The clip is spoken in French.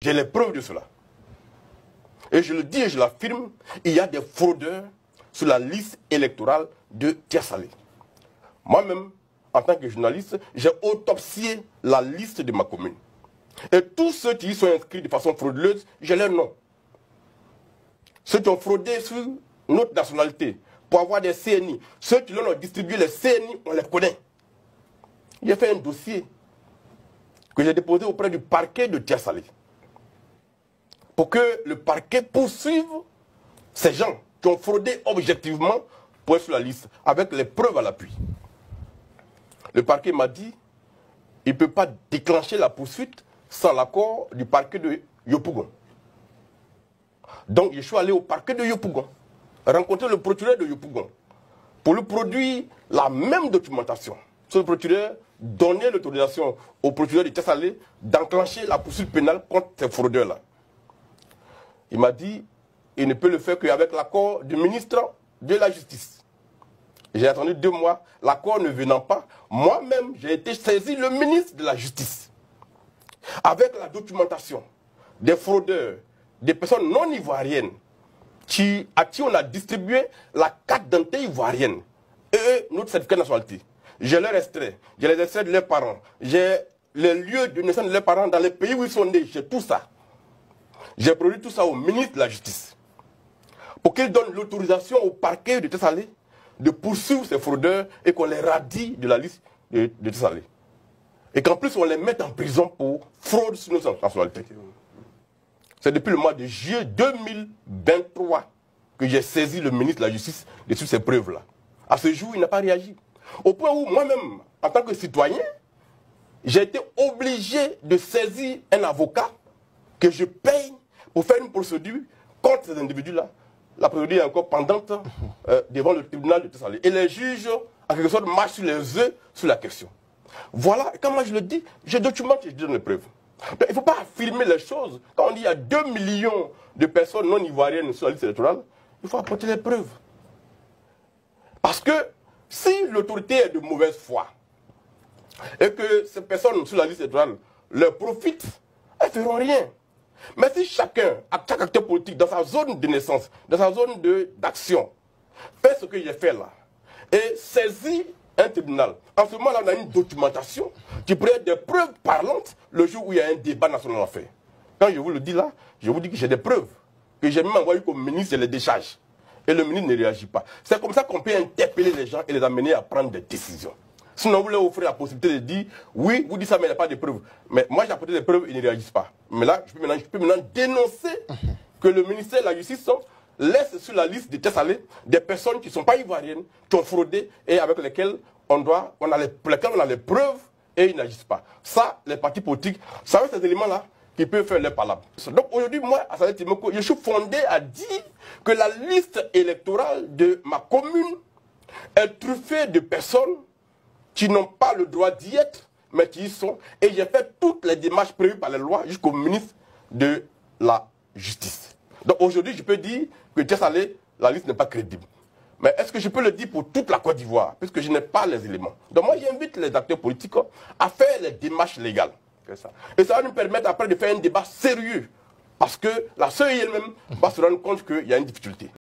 J'ai les preuves de cela. Et je le dis et je l'affirme, il y a des fraudeurs sur la liste électorale de Tiasalé. Moi-même, en tant que journaliste, j'ai autopsié la liste de ma commune. Et tous ceux qui y sont inscrits de façon frauduleuse, j'ai leur nom. Ceux qui ont fraudé sur notre nationalité pour avoir des CNI, ceux qui l'ont distribué les CNI, on les connaît. J'ai fait un dossier que j'ai déposé auprès du parquet de Tiasalé pour que le parquet poursuive ces gens qui ont fraudé objectivement pour être sur la liste, avec les preuves à l'appui. Le parquet m'a dit il ne peut pas déclencher la poursuite sans l'accord du parquet de Yopougon. Donc je suis allé au parquet de Yopougon, rencontrer le procureur de Yopougon, pour lui produire la même documentation. Ce procureur donnait l'autorisation au procureur de Tessalé d'enclencher la poursuite pénale contre ces fraudeurs-là. Il m'a dit, il ne peut le faire qu'avec l'accord du ministre de la Justice. J'ai attendu deux mois, l'accord ne venant pas. Moi-même, j'ai été saisi le ministre de la Justice. Avec la documentation des fraudeurs, des personnes non ivoiriennes, qui, à qui on a distribué la carte d'identité ivoirienne et notre certificat nationalité. J'ai leur extrait, j'ai les extraits de leurs parents, j'ai les lieux de naissance de leurs parents dans les pays où ils sont nés, j'ai tout ça. J'ai produit tout ça au ministre de la Justice pour qu'il donne l'autorisation au parquet de Tessalé de poursuivre ces fraudeurs et qu'on les radie de la liste de, de Tessalé. Et qu'en plus on les mette en prison pour fraude sur nos nationalités. C'est depuis le mois de juillet 2023 que j'ai saisi le ministre de la Justice de toutes ces preuves-là. À ce jour, il n'a pas réagi. Au point où moi-même, en tant que citoyen, j'ai été obligé de saisir un avocat que je paye pour faire une procédure contre ces individus-là. La procédure est encore pendante euh, devant le tribunal de Tessalé. Et les juges, en quelque sorte, marchent sur les œufs sur la question. Voilà, et quand moi je le dis, je documente et je donne les preuves. il ne faut pas affirmer les choses. Quand on dit qu'il y a 2 millions de personnes non ivoiriennes sur la liste électorale, il faut apporter les preuves. Parce que si l'autorité est de mauvaise foi et que ces personnes sur la liste électorale leur profitent, elles ne feront rien. Mais si chacun, chaque acteur politique, dans sa zone de naissance, dans sa zone d'action, fait ce que j'ai fait là, et saisit un tribunal, en ce moment-là, on a une documentation qui pourrait être des preuves parlantes le jour où il y a un débat national à faire. Quand je vous le dis là, je vous dis que j'ai des preuves, que j'ai même envoyé comme ministre, les décharge. Et le ministre ne réagit pas. C'est comme ça qu'on peut interpeller les gens et les amener à prendre des décisions. Sinon, vous leur offrez la possibilité de dire, oui, vous dites ça, mais il n'y a pas de preuves. Mais moi, j'ai apporté des preuves, ils ne réagissent pas. Mais là, je peux maintenant, je peux maintenant dénoncer que le ministère de la Justice laisse sur la liste des Tessalés des personnes qui ne sont pas ivoiriennes, qui ont fraudé et avec lesquelles on doit, on a les, pour lesquelles on a les preuves et ils n'agissent pas. Ça, les partis politiques, ça ces éléments-là qui peuvent faire les palabres. Donc aujourd'hui, moi, à Timoko, je suis fondé à dire que la liste électorale de ma commune est truffée de personnes qui n'ont pas le droit d'y être, mais qui y sont. Et j'ai fait toutes les démarches prévues par les lois jusqu'au ministre de la Justice. Donc aujourd'hui, je peux dire que Salé, la liste n'est pas crédible. Mais est-ce que je peux le dire pour toute la Côte d'Ivoire, puisque je n'ai pas les éléments? Donc moi, j'invite les acteurs politiques à faire les démarches légales. Ça. Et ça va nous permettre après de faire un débat sérieux. Parce que la CEI elle-même va se rendre compte qu'il y a une difficulté.